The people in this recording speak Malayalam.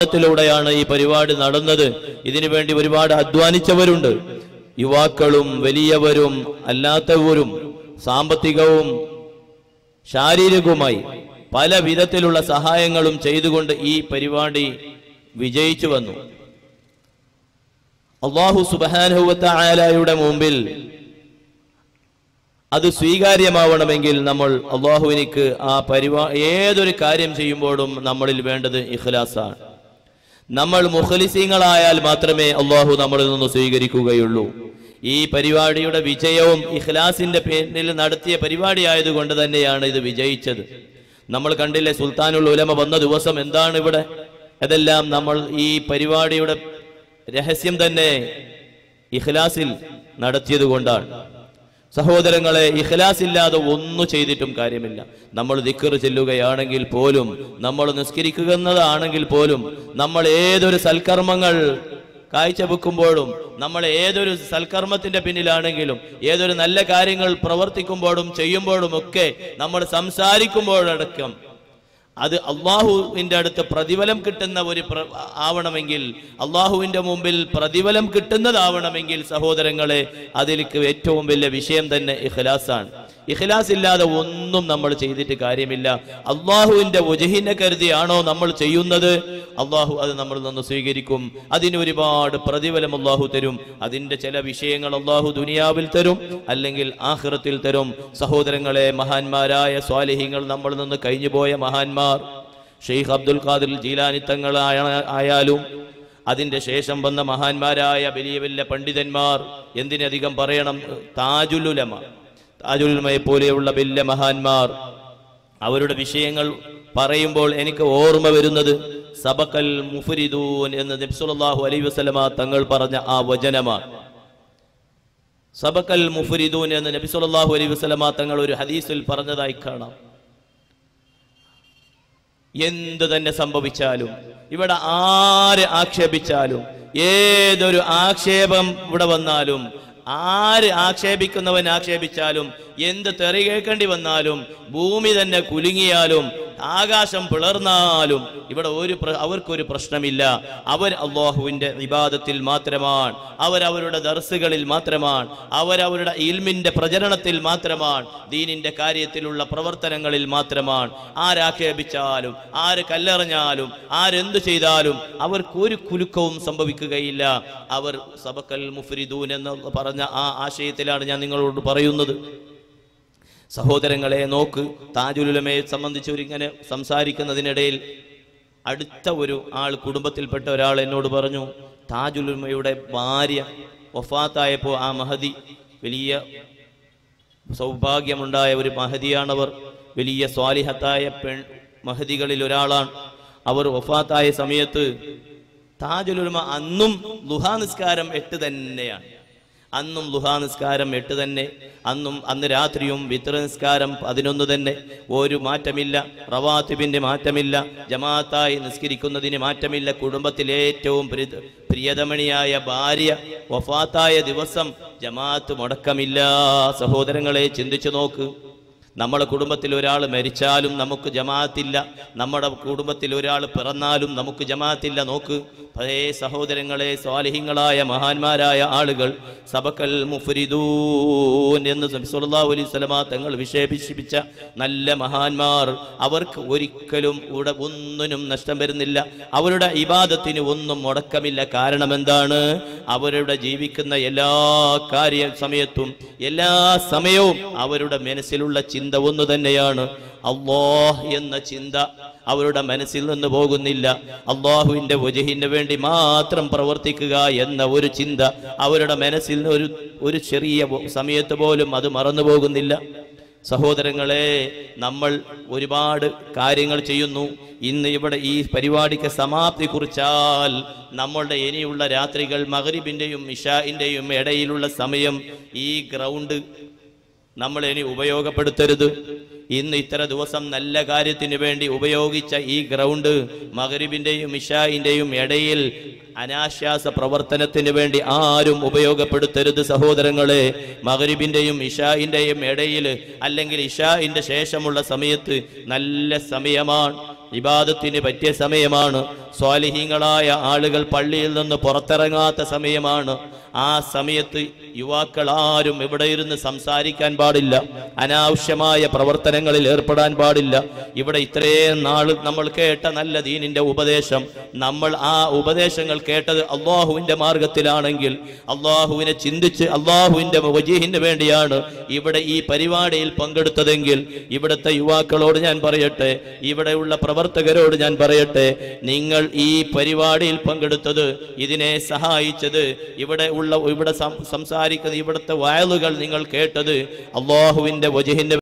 ത്തിലൂടെയാണ് ഈ പരിപാടി നടന്നത്. ഇതിനു വേണ്ടി ഒരുപാട് അധ്വാനിച്ചവരുണ്ട്. യുവാക്കളും വലിയവരും അല്ലാത്തവരും സാമ്പത്തികവും ശാരീരികവുമായി പല വിധത്തിലുള്ള സഹായങ്ങളും ചെയ്തുകൊണ്ട് ഈ പരിപാടി വിജയിച്ചു വന്നു. അള്ളാഹു സുബാനുഹുവത്തായാലയുടെ മുമ്പിൽ അത് സ്വീകാര്യമാവണമെങ്കിൽ നമ്മൾ അള്ളാഹുവിനിക്ക് ആ പരിപാ ഏതൊരു കാര്യം ചെയ്യുമ്പോഴും നമ്മളിൽ വേണ്ടത് ഇഖ്ലാസാണ്. നമ്മൾ മുഖലിസീങ്ങളായാൽ മാത്രമേ അള്ളാഹു നമ്മളിൽ നിന്ന് സ്വീകരിക്കുകയുള്ളൂ. ഈ പരിപാടിയുടെ വിജയവും ഇഖ്ലാസിന്റെ പേരിൽ നടത്തിയ പരിപാടി ആയതുകൊണ്ട് തന്നെയാണ് ഇത് വിജയിച്ചത്. നമ്മൾ കണ്ടില്ലേ സുൽത്താനുൽ ഉലമ വന്ന ദിവസം എന്താണ് ഇവിടെ? അതെല്ലാം നമ്മൾ ഈ പരിപാടിയുടെ രഹസ്യം തന്നെ ഇഖ്ലാസിൽ നടത്തിയത് കൊണ്ടാണ് സഹോദരങ്ങളെ ഇഖ്ലാസ് ഇല്ലാതെ ഒന്നും ചെയ്തിട്ടും കാര്യമില്ല. നമ്മൾ ദിക്കർ ചെല്ലുകയാണെങ്കിൽ പോലും നമ്മൾ നിസ്കരിക്കുന്നതാണെങ്കിൽ പോലും നമ്മൾ ഏതൊരു സൽക്കർമ്മങ്ങൾ കാഴ്ചവെക്കുമ്പോഴും നമ്മൾ ഏതൊരു സൽക്കർമ്മത്തിന്റെ പിന്നിലാണെങ്കിലും ഏതൊരു നല്ല കാര്യങ്ങൾ പ്രവർത്തിക്കുമ്പോഴും ചെയ്യുമ്പോഴും ഒക്കെ നമ്മൾ സംസാരിക്കുമ്പോഴടക്കം അത് അള്ളാഹുവിന്റെ അടുത്ത് പ്രതിഫലം കിട്ടുന്ന ഒരു ആവണമെങ്കിൽ അള്ളാഹുവിന്റെ മുമ്പിൽ പ്രതിഫലം കിട്ടുന്നതാവണമെങ്കിൽ സഹോദരങ്ങളെ അതിലേക്ക് ഏറ്റവും വലിയ വിഷയം തന്നെ ഇഖ്ലാസാണ്. ഇഖ്ലാസ് ഇല്ലാതെ ഒന്നും നമ്മൾ ചെയ്തിട്ട് കാര്യമില്ല. അള്ളാഹുവിന്റെ ഉജഹിനെ കരുതിയാണോ നമ്മൾ ചെയ്യുന്നത്? അള്ളാഹു അത് നമ്മൾ നിന്ന് സ്വീകരിക്കും. അതിന് ഒരുപാട് പ്രതിഫലം അള്ളാഹു തരും. അതിന്റെ ചില വിഷയങ്ങൾ അള്ളാഹു ദുനിയാവിൽ തരും അല്ലെങ്കിൽ ആഹ്റത്തിൽ തരും. സഹോദരങ്ങളെ മഹാന്മാരായ സ്വാലിഹ്യങ്ങൾ നമ്മൾ നിന്ന് കഴിഞ്ഞുപോയ മഹാന്മാർ. ഷെയ്ഖ് അബ്ദുൽ ഖാദിൽ ജീലാനി തങ്ങൾ ആയാലും അതിന്റെ ശേഷം വന്ന മഹാന്മാരായ വലിയ വലിയ പണ്ഡിതന്മാർ എന്തിനധികം പറയണം? താജുലുലമ താജുലുലമയെ പോലെയുള്ള വലിയ മഹാന്മാർ. അവരുടെ വിഷയങ്ങൾ പറയുമ്പോൾ എനിക്ക് ഓർമ്മ വരുന്നത് സബക്കൽ മുഫരിദൂൻ എന്ന് നബ്സുല്ലാഹു അലൈ വസല്ലമ തങ്ങൾ പറഞ്ഞ ആ വചനമാണ്. സബക്കൽ മുഫരിദൂൻ എന്ന് നബി സല്ലല്ലാഹു അലൈഹി വസല്ലമ തങ്ങൾ ഒരു ഹദീസിൽ പറഞ്ഞതായി കാണാം. എന്ത് തന്നെ സംഭവിച്ചാലും ഇവിടെ ആര് ആക്ഷേപിച്ചാലും ഏതൊരു ആക്ഷേപം ഇവിടെ വന്നാലും ആര് ആക്ഷേപിക്കുന്നവൻ ആക്ഷേപിച്ചാലും എന്ത് തെറി കേൾക്കേണ്ടി വന്നാലും ഭൂമി തന്നെ കുലുങ്ങിയാലും ആകാശം പിളർന്നാലും ഇവിടെ ഒരു അവർക്കൊരു പ്രശ്നമില്ല. അവർ അള്ളാഹുവിന്റെ വിവാദത്തിൽ മാത്രമാണ്. അവരവരുടെ ദർസുകളിൽ മാത്രമാണ്. അവരവരുടെ ഇൽമിന്റെ പ്രചരണത്തിൽ മാത്രമാണ്. ദീനിന്റെ കാര്യത്തിലുള്ള പ്രവർത്തനങ്ങളിൽ മാത്രമാണ്. ആരാക്ഷേപിച്ചാലും ആര് കല്ലെറിഞ്ഞാലും ആരെന്തു ചെയ്താലും അവർക്കൊരു കുലുക്കവും സംഭവിക്കുകയില്ല. അവർ സബക്കൽ മുഫ്രിദൂൻ എന്ന് പറഞ്ഞ ആ ആശയത്തിലാണ് ഞാൻ നിങ്ങളോട് പറയുന്നത്. സഹോദരങ്ങളെ നോക്ക് താജുലുലമയെ സംബന്ധിച്ച് ഒരിങ്ങനെ സംസാരിക്കുന്നതിനിടയിൽ അടുത്ത ഒരു ആൾ കുടുംബത്തിൽപ്പെട്ട ഒരാൾ എന്നോട് പറഞ്ഞു താജുലുലമയുടെ ഭാര്യ വഫാത്തായപ്പോൾ ആ മഹതി വലിയ സൗഭാഗ്യമുണ്ടായ ഒരു മഹതിയാണവർ വലിയ സ്വാലിഹത്തായ പെൺ മഹതികളിൽ ഒരാളാണ്. അവർ വഫാത്തായ സമയത്ത് താജുലുലമ അന്നും ദുഹാനിസ്കാരം എട്ട് തന്നെയാണ്. അന്നും ലുഹാ നിസ്കാരം എട്ട് തന്നെ. അന്നും അന്ന് രാത്രിയും വിത്ര നിസ്കാരം പതിനൊന്ന് തന്നെ. ഒരു മാറ്റമില്ല. റവാത്തിബിന്റെ മാറ്റമില്ല. ജമാഅത്തായി നിസ്കരിക്കുന്നതിന് മാറ്റമില്ല. കുടുംബത്തിലെ ഏറ്റവും പ്രിയതമണിയായ ഭാര്യ വഫാത്തായ ദിവസം ജമാഅത്ത് മുടക്കമില്ല. സഹോദരങ്ങളെ ചിന്തിച്ചു നോക്ക്. നമ്മുടെ കുടുംബത്തിൽ ഒരാൾ മരിച്ചാലും നമുക്ക് ജമാഅത്തില്ല. നമ്മുടെ കുടുംബത്തിൽ ഒരാൾ പിറന്നാലും നമുക്ക് ജമാഅത്തില്ല. നോക്ക് പഴയ സഹോദരങ്ങളെ സ്വാലിഹിങ്ങളായ മഹാന്മാരായ ആളുകൾ സബക്കൽ മുഫരിദൂൻ എന്ന് സല്ലല്ലാഹു അലൈഹി വസല്ലമ തങ്ങൾ വിശേഷിപ്പിച്ച നല്ല മഹാന്മാർ അവർക്ക് ഒരിക്കലും ഇവിടെ ഒന്നിനും നഷ്ടം വരുന്നില്ല. അവരുടെ ഇബാദത്തിന് ഒന്നും മുടക്കമില്ല. കാരണം എന്താണ്? അവരുടെ ജീവിക്കുന്ന എല്ലാ കാര്യ സമയത്തും എല്ലാ സമയവും അവരുടെ മനസ്സിലുള്ള ചിന്ത ഒന്ന് തന്നെയാണ്. അള്ളാഹ് എന്ന ചിന്ത അവരുടെ മനസ്സിൽ നിന്ന് പോകുന്നില്ല. അള്ളാഹുവിന്റെ വജഹിന് വേണ്ടി മാത്രം പ്രവർത്തിക്കുക എന്ന ഒരു ചിന്ത അവരുടെ മനസ്സിൽ ഒരു ഒരു ചെറിയ സമയത്ത് പോലും അത് മറന്നു പോകുന്നില്ല. സഹോദരങ്ങളെ നമ്മൾ ഒരുപാട് കാര്യങ്ങൾ ചെയ്യുന്നു. ഇന്ന് ഇവിടെ ഈ പരിപാടിക്ക് സമാപ്തി കുറിച്ചാൽ നമ്മളുടെ ഇനിയുള്ള രാത്രികൾ മഹരിബിന്റെയും ഇഷാഇന്റെയും ഇടയിലുള്ള സമയം ഈ ഗ്രൗണ്ട് നമ്മൾ ഇനി ഉപയോഗപ്പെടുത്തരുത്. ഇന്ന് ഇത്ര ദിവസം നല്ല കാര്യത്തിന് വേണ്ടി ഉപയോഗിച്ച ഈ ഗ്രൗണ്ട് മകരിബിന്റെയും ഇഷായിന്റെയും ഇടയിൽ അനാശ്വാസ പ്രവർത്തനത്തിന് വേണ്ടി ആരും ഉപയോഗപ്പെടുത്തരുത് സഹോദരങ്ങളെ. മകരിബിന്റെയും ഇഷായിന്റെയും ഇടയിൽ അല്ലെങ്കിൽ ഇഷായിന്റെ ശേഷമുള്ള സമയത്ത് നല്ല സമയമാണ്. വിവാദത്തിന് പറ്റിയ സമയമാണ്. സ്വാലിഹീങ്ങളായ ആളുകൾ പള്ളിയിൽ നിന്ന് പുറത്തിറങ്ങാത്ത സമയമാണ്. ആ സമയത്ത് യുവാക്കൾ ആരും ഇവിടെ ഇരുന്ന് സംസാരിക്കാൻ പാടില്ല. അനാവശ്യമായ പ്രവർത്തനങ്ങളിൽ ഏർപ്പെടാൻ പാടില്ല. ഇവിടെ ഇത്രയും നാൾ നമ്മൾ കേട്ട നല്ല ദീനിന്റെ ഉപദേശം. നമ്മൾ ആ ഉപദേശങ്ങൾ കേട്ടത് അള്ളാഹുവിന്റെ മാർഗത്തിലാണെങ്കിൽ അള്ളാഹുവിനെ ചിന്തിച്ച് അള്ളാഹുവിന്റെ വജീഹിന് വേണ്ടിയാണ് ഇവിടെ ഈ പരിപാടിയിൽ പങ്കെടുത്തതെങ്കിൽ ഇവിടുത്തെ യുവാക്കളോട് ഞാൻ പറയട്ടെ ഇവിടെയുള്ള പ്രവർത്തകരോട് ഞാൻ പറയട്ടെ നിങ്ങൾ ഈ പരിപാടിയിൽ പങ്കെടുത്തത് ഇതിനെ സഹായിച്ചത് ഇവിടെ ഇവിടെ സംസാരിക്കുന്ന ഇവിടുത്തെ വയലുകൾ നിങ്ങൾ കേട്ടത്. അള്ളാഹുവിന്റെ വജഹിന്റെ